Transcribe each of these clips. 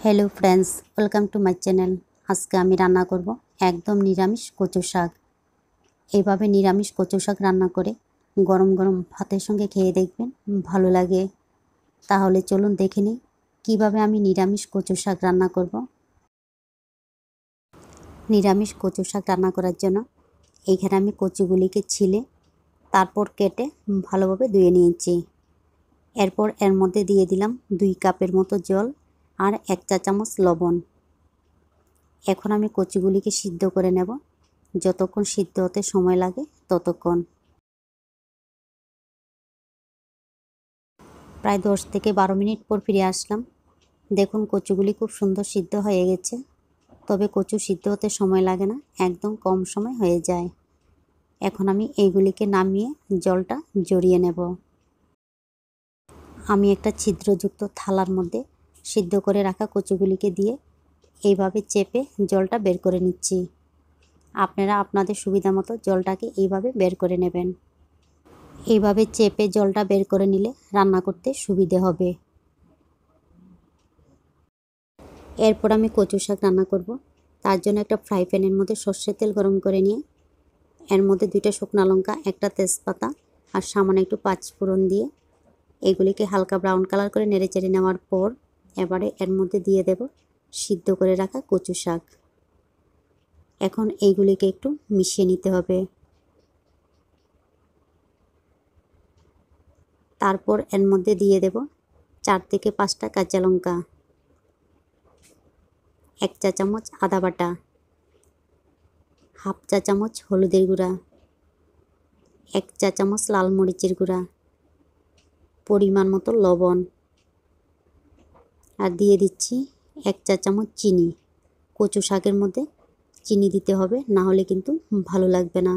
Hello friends welcome to my channel আজকে আমি রান্না করব একদম নিরামিষ কচু শাক। এইভাবে নিরামিষ কচু শাক রান্না করে গরম গরম ভাতের সঙ্গে খেয়ে দেখবেন ভালো লাগে। তাহলে চলুন দেখে নিই কীভাবে আমি নিরামিষ কচু শাক রান্না করব। নিরামিষ কচু শাক রান্না করার জন্য এইখানে আমি কচুগুলিকে ছিলে তারপর কেটে ভালোভাবে ধুয়ে নিয়েছি। এরপর এর মধ্যে দিয়ে দিলাম দুই কাপের মতো জল আর এক চা চামচ লবণ। এখন আমি কচুগুলিকে সিদ্ধ করে নেব। যতক্ষণ সিদ্ধ হতে সময় লাগে, ততক্ষণ। প্রায় দশ থেকে বারো মিনিট পর ফিরে আসলাম। দেখুন, কচুগুলি খুব সুন্দর সিদ্ধ হয়ে গেছে। তবে কচু সিদ্ধ হতে সময় লাগে না, একদম কম সময় হয়ে যায়। এখন আমি এইগুলিকে নামিয়ে জলটা জড়িয়ে নেব। আমি একটা ছিদ্রযুক্ত থালার মধ্যে সিদ্ধ করে রাখা কচুগুলিকে দিয়ে এইভাবে চেপে জলটা বের করে নিচ্ছি। আপনারা আপনাদের সুবিধা মতো জলটাকে এইভাবে বের করে নেবেন। এইভাবে চেপে জলটা বের করে নিলে রান্না করতে সুবিধে হবে। এরপর আমি কচু শাক রান্না করব। তার জন্য একটা ফ্রাই প্যানের মধ্যে সর্ষের তেল গরম করে নিয়ে এর মধ্যে দুইটা শুকনা লঙ্কা, একটা তেজপাতা আর সামান্য একটু পাঁচফোড়ন দিয়ে এগুলিকে হালকা ব্রাউন কালার করে নেড়ে চেড়ে নেওয়ার পর এবারে এর মধ্যে দিয়ে দেব সিদ্ধ করে রাখা কচু শাক। এখন এইগুলিকে একটু মিশিয়ে নিতে হবে। তারপর এর মধ্যে দিয়ে দেব চার থেকে পাঁচটা কাঁচা লঙ্কা, এক চা চামচ আদা বাটা, হাফ চা চামচ হলুদের গুঁড়া, এক চা চামচ লাল মরিচের গুঁড়া, পরিমাণ মতো লবণ আর দিয়ে দিচ্ছি এক চা চামচ চিনি। কচু শাকের মধ্যে চিনি দিতে হবে, না হলে কিন্তু ভালো লাগবে না।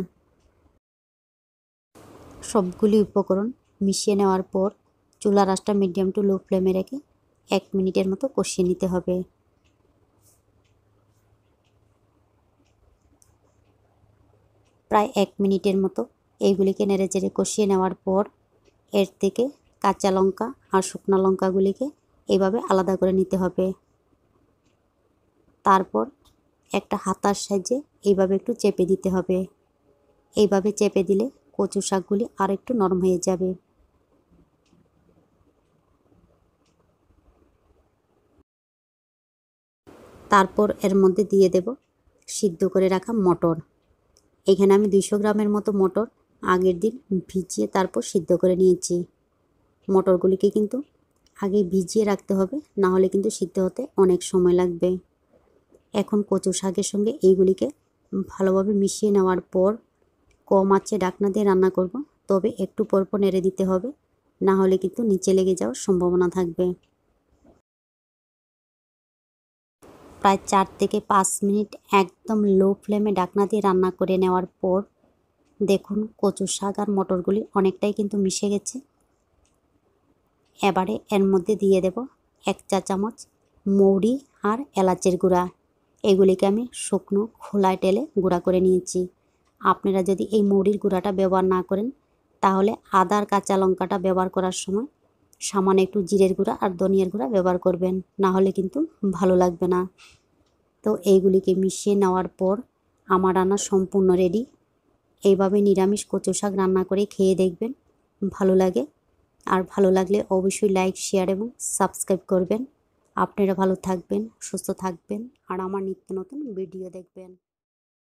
সবগুলি উপকরণ মিশিয়ে নেওয়ার পর চুলা রাসটা মিডিয়াম টু লো ফ্লেমে রেখে এক মিনিটের মতো কষিয়ে নিতে হবে। প্রায় এক মিনিটের মতো এইগুলিকে নেড়ে চেড়ে কষিয়ে নেওয়ার পর এর থেকে কাঁচা লঙ্কা আর শুকনো লঙ্কাগুলিকে এইভাবে আলাদা করে নিতে হবে। তারপর একটা হাতার সাহায্যে এইভাবে একটু চেপে দিতে হবে। এইভাবে চেপে দিলে কচু শাকগুলি আর একটু নরম হয়ে যাবে। তারপর এর মধ্যে দিয়ে দেব সিদ্ধ করে রাখা মটর। এখানে আমি দুইশো গ্রামের মতো মটর আগের দিন ভিজিয়ে তারপর সিদ্ধ করে নিয়েছি। মটরগুলিকে কিন্তু আগে ভিজিয়ে রাখতে হবে, না হলে কিন্তু সিদ্ধ হতে অনেক সময় লাগবে। এখন কচু শাকের সঙ্গে এইগুলিকে ভালোভাবে মিশিয়ে নেওয়ার পর কম আঁচে ডাকনা দিয়ে রান্না করব। তবে একটু পরপর নেড়ে দিতে হবে, না হলে কিন্তু নিচে লেগে যাওয়ার সম্ভাবনা থাকবে। প্রায় চার থেকে পাঁচ মিনিট একদম লো ফ্লেমে ডাকনা দিয়ে রান্না করে নেওয়ার পর দেখুন কচু শাক আর মটরগুলি অনেকটাই কিন্তু মিশে গেছে। এবারে এর মধ্যে দিয়ে দেব এক চা চামচ মৌরি আর এলাচের গুঁড়া। এগুলিকে আমি শুকনো খোলায় টেলে গুঁড়া করে নিয়েছি। আপনারা যদি এই মৌরির গুঁড়াটা ব্যবহার না করেন, তাহলে আদার কাঁচা লঙ্কাটা ব্যবহার করার সময় সামান্য একটু জিরের গুঁড়া আর ধনিয়ার গুঁড়া ব্যবহার করবেন, না হলে কিন্তু ভালো লাগবে না। তো এইগুলিকে মিশিয়ে নেওয়ার পর আমার রান্না সম্পূর্ণ রেডি এইভাবে নিরামিষ কচু শাক রান্না করে খেয়ে দেখবেন ভালো লাগে। আর ভালো লাগলে অবশ্যই লাইক শেয়ার এবং সাবস্ক্রাইব করবেন। আপনারা ভালো থাকবেন, সুস্থ থাকবেন। আর আমার নিত্য নতুন ভিডিও দেখবেন।